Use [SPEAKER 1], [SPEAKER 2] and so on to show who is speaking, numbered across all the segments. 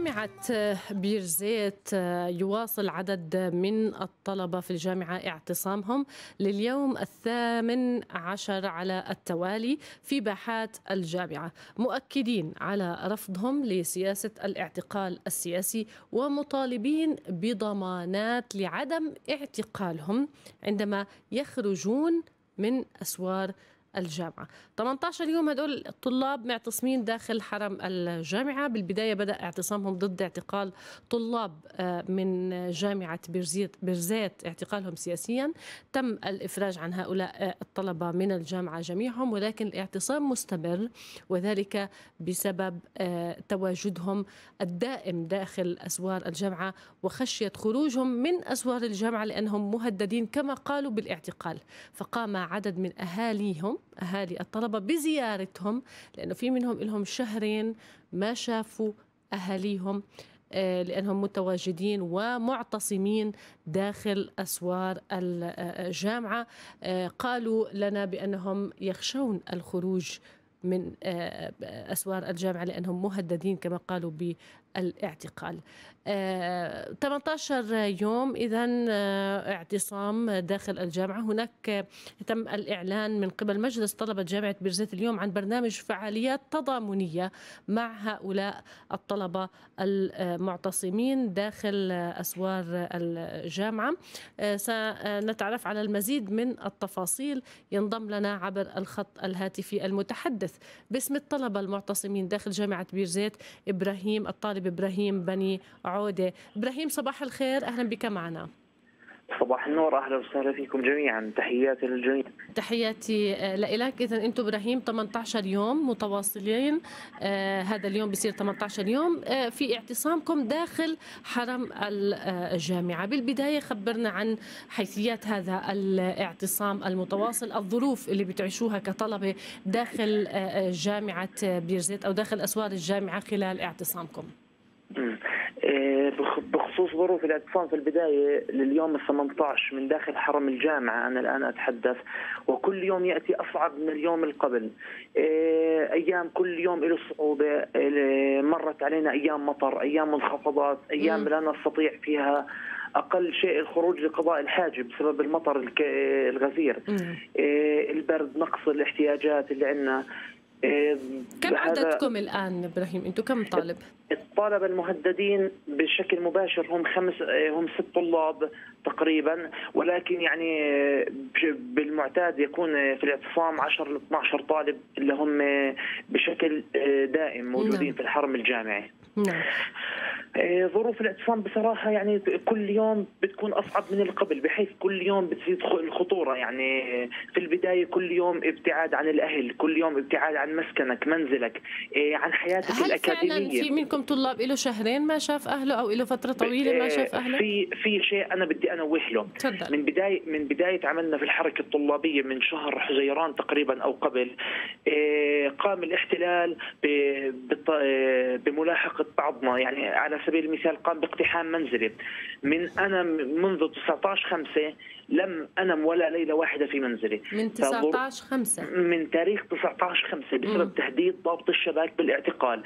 [SPEAKER 1] جامعة بيرزيت يواصل عدد من الطلبة في الجامعة اعتصامهم لليوم الثامن عشر على التوالي في باحات الجامعة مؤكدين على رفضهم لسياسة الاعتقال السياسي ومطالبين بضمانات لعدم اعتقالهم عندما يخرجون من أسوار الجامعة. 18 يوم هدول الطلاب معتصمين داخل حرم الجامعة. بالبداية بدأ اعتصامهم ضد اعتقال طلاب آه، من جامعة بيرزيت بيرزيت اعتقالهم سياسيا. تم الإفراج عن هؤلاء الطلبة من الجامعة جميعهم ولكن الاعتصام مستمر وذلك بسبب آه، تواجدهم الدائم داخل أسوار الجامعة وخشية خروجهم من أسوار الجامعة لأنهم مهددين كما قالوا بالاعتقال. فقام عدد من أهاليهم أهالي الطلبة بزيارتهم لأنه في منهم لهم شهرين ما شافوا أهاليهم آه، لأنهم متواجدين ومعتصمين داخل أسوار الجامعة. آه، قالوا لنا بأنهم يخشون الخروج من آه، أسوار الجامعة لأنهم مهددين كما قالوا الاعتقال. 18 آه، يوم إذا آه، اعتصام داخل الجامعة. هناك تم الإعلان من قبل مجلس طلبة جامعة بيرزيت اليوم عن برنامج فعاليات تضامنية مع هؤلاء الطلبة المعتصمين داخل أسوار الجامعة. آه، سنتعرف على المزيد من التفاصيل ينضم لنا عبر الخط الهاتفي المتحدث باسم الطلبة المعتصمين داخل جامعة بيرزيت إبراهيم الطالب الطالب إبراهيم بني عودة. إبراهيم صباح الخير. أهلا بك معنا.
[SPEAKER 2] صباح النور. أهلا وسهلا فيكم جميعا. تحياتي للجميع.
[SPEAKER 1] تحياتي آه، لك اذا أنتم إبراهيم 18 يوم متواصلين آه هذا اليوم بصير 18 يوم آه في اعتصامكم داخل حرم الجامعة. بالبداية خبرنا عن حيثيات هذا الاعتصام المتواصل الظروف اللي بتعيشوها كطلبة داخل آه جامعة بيرزيت أو داخل أسوار الجامعة خلال اعتصامكم.
[SPEAKER 2] بخصوص ظروف الاعتصام في البداية لليوم ال 18 من داخل حرم الجامعة أنا الآن أتحدث وكل يوم يأتي أصعب من اليوم اللي قبل. إيه، أيام كل يوم له صعوبة إيه، مرت علينا أيام مطر أيام منخفضات أيام لا نستطيع فيها أقل شيء الخروج لقضاء الحاجة بسبب المطر الغزير. البرد نقص الاحتياجات اللي عندنا.
[SPEAKER 1] كم عددكم الآن إبراهيم؟ أنتم كم طالب؟
[SPEAKER 2] الطلبة المهددين بشكل مباشر هم خمس هم ست طلاب تقريبا ولكن يعني بالمعتاد يكون في الاعتصام 10 ل 12 طالب اللي هم بشكل دائم موجودين نعم. في الحرم الجامعي. نعم إيه، ظروف الاعتصام بصراحة يعني كل يوم بتكون أصعب من اللي قبل بحيث كل يوم بتزيد الخطورة يعني في البداية كل يوم ابتعاد عن الأهل، كل يوم ابتعاد عن مسكنك، منزلك، إيه، عن حياتك
[SPEAKER 1] هل
[SPEAKER 2] الأكاديمية
[SPEAKER 1] هل فعلا في منكم طلاب له شهرين ما شاف أهله أو له فترة طويلة ما شاف أهله؟
[SPEAKER 2] في في شيء أنا بدي انوه له تفضل. من بداية من بداية عملنا في الحركة الطلابية من شهر حزيران تقريبا أو قبل قام الاحتلال بملاحقة بعضنا. يعني على سبيل المثال قام باقتحام منزلي. من أنا منذ 19 5 لم أنم ولا ليلة واحدة في منزلي.
[SPEAKER 1] من 19 5
[SPEAKER 2] من تاريخ 19 5 بسبب. تهديد ضابط الشباك بالاعتقال.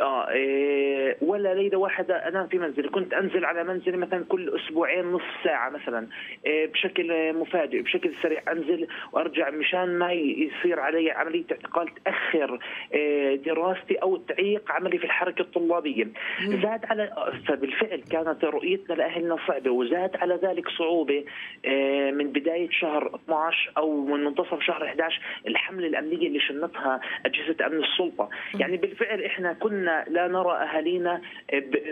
[SPEAKER 2] آه إيه ولا ليلة واحدة انام في منزلي. كنت أنزل على منزلي مثلا كل أسبوعين نص ساعة مثلا إيه بشكل مفاجئ بشكل سريع. أنزل وأرجع مشان ما يصير علي عملية اعتقال تأخر إيه دراستي أو تعيق عملي في الحركة الطلابية. زاد على فبالفعل كانت رؤيتنا لأهلنا صعبة وزاد على ذلك صعوبة إيه من بداية شهر 12 أو من منتصف شهر 11 الحملة الأمنية اللي شنتها أجهزة أمن السلطة، يعني بالفعل إحنا كنا لا نرى أهالينا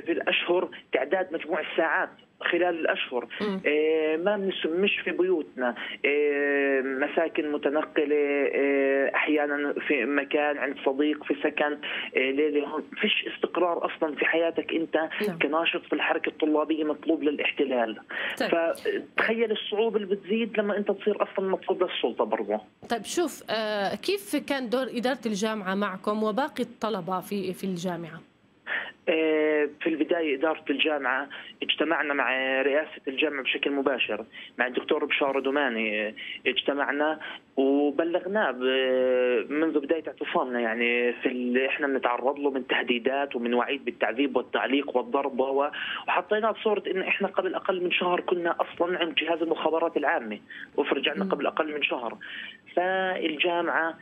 [SPEAKER 2] في الاشهر تعداد مجموع الساعات خلال الأشهر. إيه ما مش في بيوتنا. إيه مساكن متنقلة إيه أحيانا في مكان عند صديق في سكن إيه ليلة هون فيش استقرار أصلا في حياتك أنت نعم. كناشط في الحركة الطلابية مطلوب للاحتلال طيب. فتخيل الصعوبة اللي بتزيد لما أنت تصير أصلا مطلوب للسلطة برضه
[SPEAKER 1] طيب شوف آه كيف كان دور إدارة الجامعة معكم وباقي الطلبة في في الجامعة
[SPEAKER 2] آه، في البداية إدارة الجامعة اجتمعنا مع رئاسة الجامعة بشكل مباشر مع الدكتور بشار دوماني اجتمعنا وبلغناه منذ بداية اعتصامنا يعني في اللي إحنا بنتعرض له من تهديدات ومن وعيد بالتعذيب والتعليق والضرب وحطيناه بصوره إن إحنا قبل أقل من شهر كنا أصلا عند جهاز المخابرات العامة وفرجعنا قبل أقل من شهر. فالجامعة آه،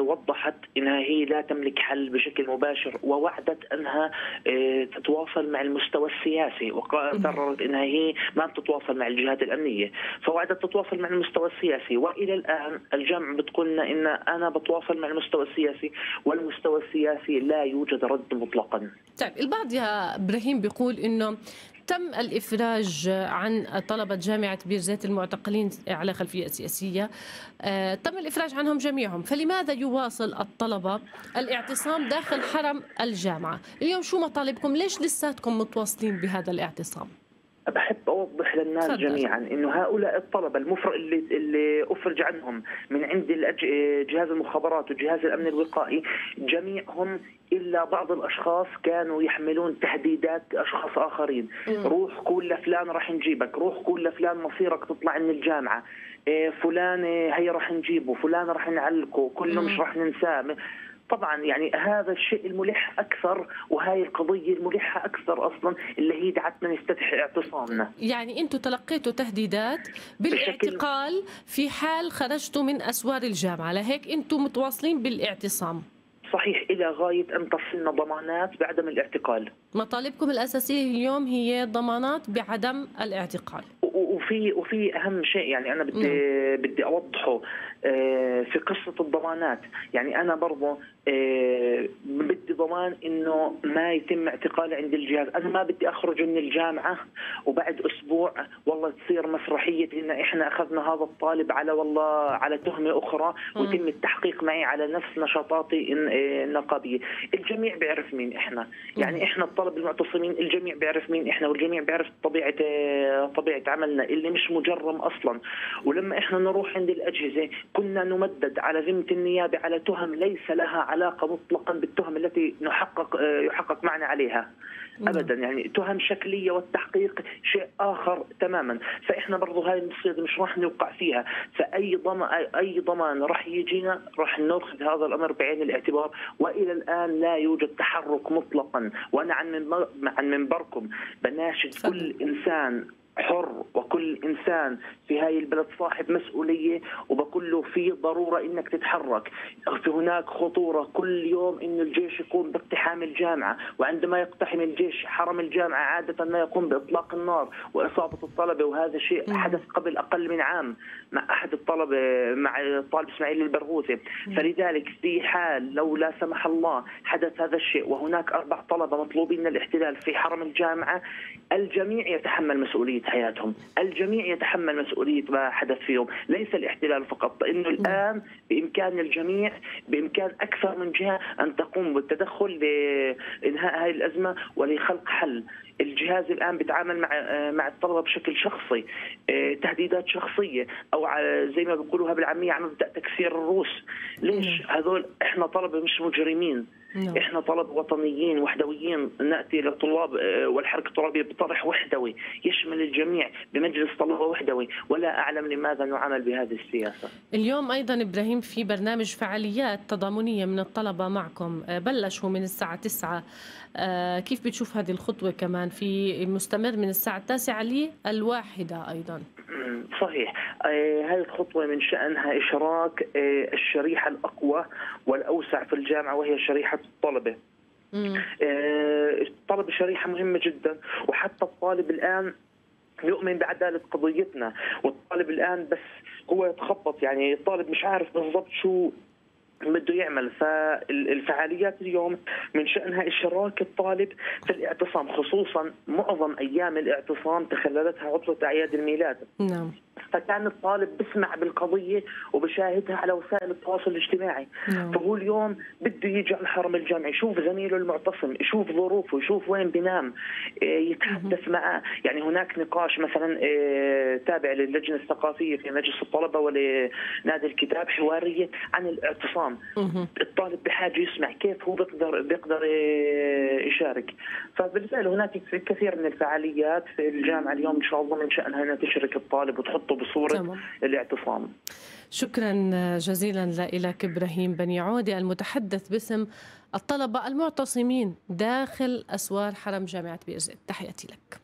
[SPEAKER 2] وضحت إنها هي لا تملك حل بشكل مباشر ووعدت أنها آه، تتواصل مع المستوى السياسي وقررت إنها هي ما بتتواصل مع الجهات الأمنية. فوعدت تتواصل مع المستوى السياسي وإلى الآن الجامعة بتقول لنا إن أنا بتواصل مع المستوى السياسي والمستوى السياسي لا يوجد رد مطلقا.
[SPEAKER 1] طيب البعض يا إبراهيم بيقول إنه تم الإفراج عن طلبة جامعة بيرزيت المعتقلين على خلفية سياسية. آه، تم الإفراج عنهم جميعهم. فلماذا يواصل الطلبة الاعتصام داخل حرم الجامعة؟ اليوم شو مطالبكم؟ ليش لساتكم متواصلين بهذا الاعتصام؟
[SPEAKER 2] بحب أوضح للناس صدق. جميعا إنه هؤلاء الطلبة المفر اللي اللي أفرج عنهم من عند جهاز المخابرات وجهاز الأمن الوقائي جميعهم إلا بعض الأشخاص كانوا يحملون تهديدات أشخاص آخرين مم. روح قول لفلان راح نجيبك روح قول لفلان مصيرك تطلع من الجامعة إيه فلان هي راح نجيبه فلان راح نعلقه كله مش راح ننساه طبعا يعني هذا الشيء الملح أكثر وهاي القضية الملحة أكثر أصلا اللي هي دعتنا نفتتح اعتصامنا.
[SPEAKER 1] يعني أنتم تلقيتوا تهديدات بالاعتقال في حال خرجتوا من أسوار الجامعة. لهيك أنتم متواصلين بالاعتصام.
[SPEAKER 2] صحيح إلى غاية أن تصلنا ضمانات بعدم الاعتقال.
[SPEAKER 1] مطالبكم الأساسية اليوم هي ضمانات بعدم الاعتقال.
[SPEAKER 2] وفي وفي أهم شيء يعني أنا بدي نعم. بدي أوضحه آه، في قصة الضمانات. يعني أنا برضه آه، بدي ضمان إنه ما يتم اعتقالي عند الجهاز، أنا ما بدي أخرج من الجامعة وبعد أسبوع والله تصير مسرحية إن إحنا أخذنا هذا الطالب على والله على تهمة أخرى ويتم التحقيق معي على نفس نشاطاتي آه، النقابية، الجميع بيعرف مين إحنا، يعني إحنا الطلب المعتصمين الجميع بيعرف مين إحنا والجميع بيعرف طبيعة طبيعة عملنا اللي مش مجرم أصلا، ولما إحنا نروح عند الأجهزة كنا نمدد على ذمة النيابة على تهم ليس لها علاقة مطلقا بالتهم التي نحقق يحقق معنا عليها. ابدا يعني تهم شكلية والتحقيق شيء آخر تماما. فإحنا برضو هاي المصيدة مش راح نوقع فيها. فأي ضمان أي ضمان راح يجينا راح نأخذ هذا الأمر بعين الاعتبار. وإلى الآن لا يوجد تحرك مطلقا. وأنا عن عن منبركم. بناشد كل إنسان حر وكل إنسان في هاي البلد صاحب مسؤولية وبقول له في ضرورة إنك تتحرك. في هناك خطورة كل يوم إنه الجيش يقوم باقتحام الجامعة وعندما يقتحم الجيش حرم الجامعة عادة ما يقوم بإطلاق النار وإصابة الطلبة وهذا شيء حدث قبل أقل من عام مع أحد الطلبة مع الطالب إسماعيل البرغوثي. فلذلك في حال لو لا سمح الله حدث هذا الشيء وهناك أربع طلبة مطلوبين من الاحتلال في حرم الجامعة الجميع يتحمل مسؤوليه حياتهم. الجميع يتحمل مسؤولية ما حدث فيهم ليس الاحتلال فقط. انه الآن بإمكان الجميع بإمكان أكثر من جهة أن تقوم بالتدخل لإنهاء هذه الأزمة ولخلق حل. الجهاز الآن بيتعامل مع مع الطلبة بشكل شخصي آه، تهديدات شخصية أو زي ما بيقولوها بالعامية عم يبدا تكسير الروس ليش هذول إحنا طلبة مش مجرمين؟ نعم. إحنا طلب وطنيين وحدويين نأتي للطلاب آه، والحركة الطلابية بطرح وحدوي يشمل الجميع بمجلس طلبه وحدوي ولا أعلم لماذا نعامل بهذه السياسة.
[SPEAKER 1] اليوم أيضا إبراهيم في برنامج فعاليات تضامنية من الطلبة معكم آه، بلشوا من الساعة 9 آه، كيف بتشوف هذه الخطوة كمان في مستمر من الساعة التاسعة للواحدة أيضا؟
[SPEAKER 2] صحيح. هذه الخطوة من شأنها إشراك الشريحة الأقوى والأوسع في الجامعة وهي شريحة الطلبة. الطلبة شريحة مهمة جدا وحتى الطالب الآن يؤمن بعدالة قضيتنا والطالب الآن بس هو يتخبط يعني الطالب مش عارف بالضبط شو بده يعمل. فالفعاليات اليوم من شأنها إشراك الطالب في الاعتصام خصوصا معظم أيام الاعتصام تخللتها عطلة أعياد الميلاد. نعم. فكان الطالب بسمع بالقضية وبشاهدها على وسائل التواصل الاجتماعي. نعم. فهو اليوم بده يجي على الحرم الجامعي. يشوف زميله المعتصم يشوف ظروفه يشوف وين بينام آه، يتحدث معه. يعني هناك نقاش مثلا آه، تابع للجنة الثقافية في مجلس الطلبة ولنادي الكتاب حوارية عن الاعتصام. الطالب بحاجة يسمع كيف هو بيقدر بيقدر آه، يشارك. فبالفعل هناك كثير من الفعاليات في الجامعة اليوم إن شاء الله من شأنها إنها تشرك الطالب وتحطه بصورة تمام. الاعتصام.
[SPEAKER 3] شكرا جزيلا لك إبراهيم بني عودة المتحدث باسم الطلبة المعتصمين داخل أسوار حرم جامعة بيرزيت. تحياتي لك.